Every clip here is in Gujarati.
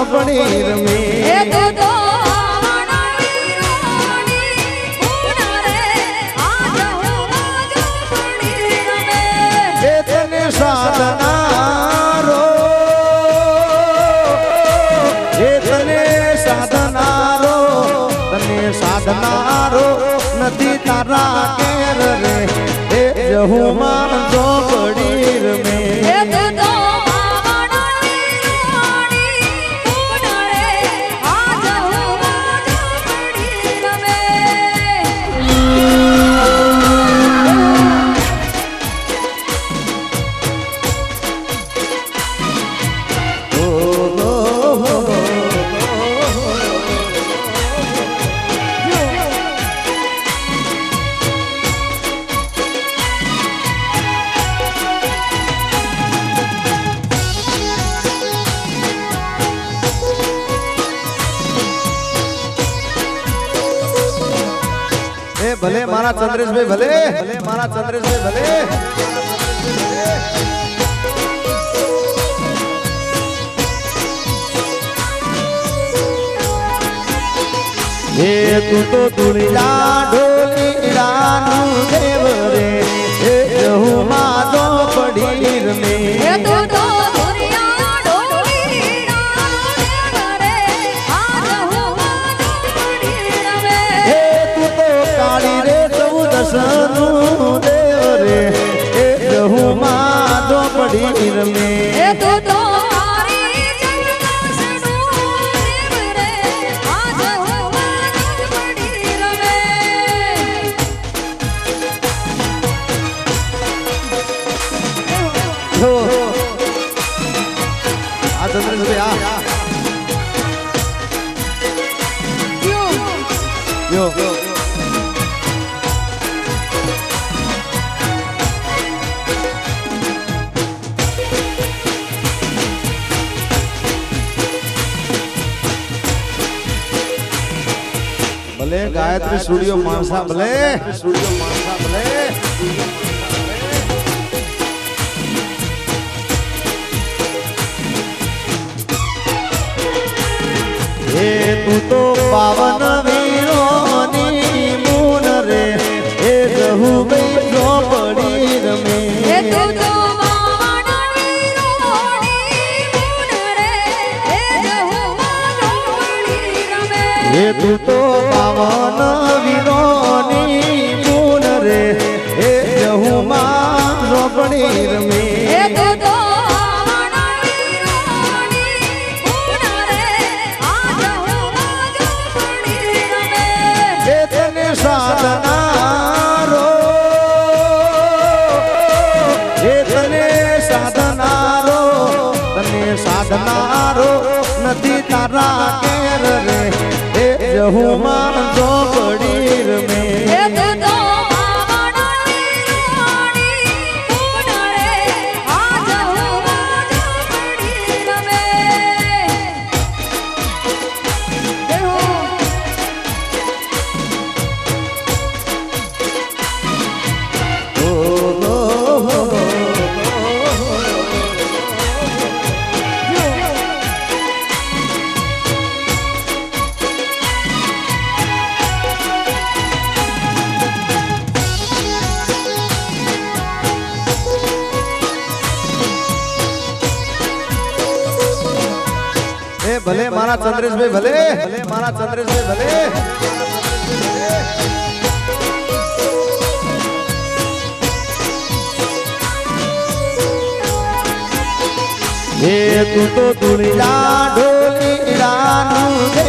આપણી રમી ભલે મારા ચંદ્રેશભાઈ ભલે ભલે. મારા ચંદ્રેશભાઈ ભલે. હે તું તો તુળિયા ઢોલી રાનું દેવ રે હે હું માધો પડી રમે Yo. Yo. ભલે ગાયત્રી સ્ટુડિયો માણસા ભલે સ્ટુડિયો માણસા ભલે તું તો પાવન રમે એ દોડો સાધનારો નથી તારા કેર રે એ જહુમા ભલે મારા ચંદ્રેશભાઈ ભલે. ભલે. મારા ચંદ્રેશભાઈ ભલે. એ તું તો દુનિયા ઢોલી રાનું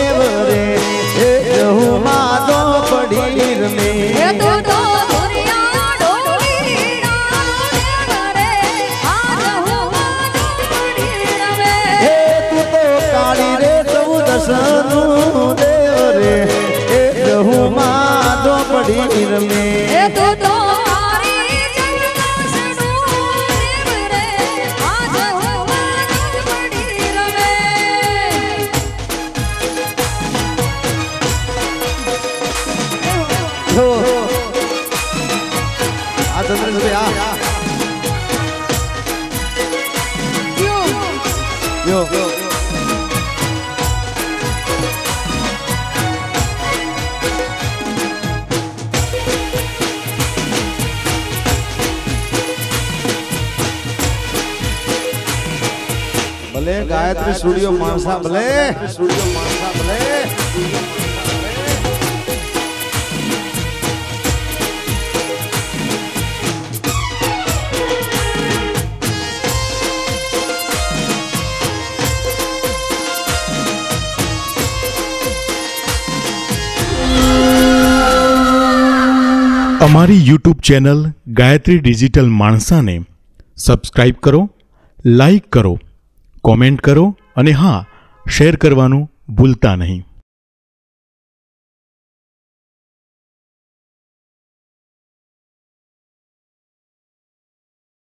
ભલે ગાયત્રી સ્ટુડિયો માણસા ભલે સ્ટુડિયો માણસા ભલે અમારી યુટ્યુબ ચેનલ ગાયત્રી ડિજિટલ માણસાને સબસ્ક્રાઇબ કરો લાઈક કરો કોમેન્ટ કરો અને હા શેર કરવાનું ભૂલતા નહીં.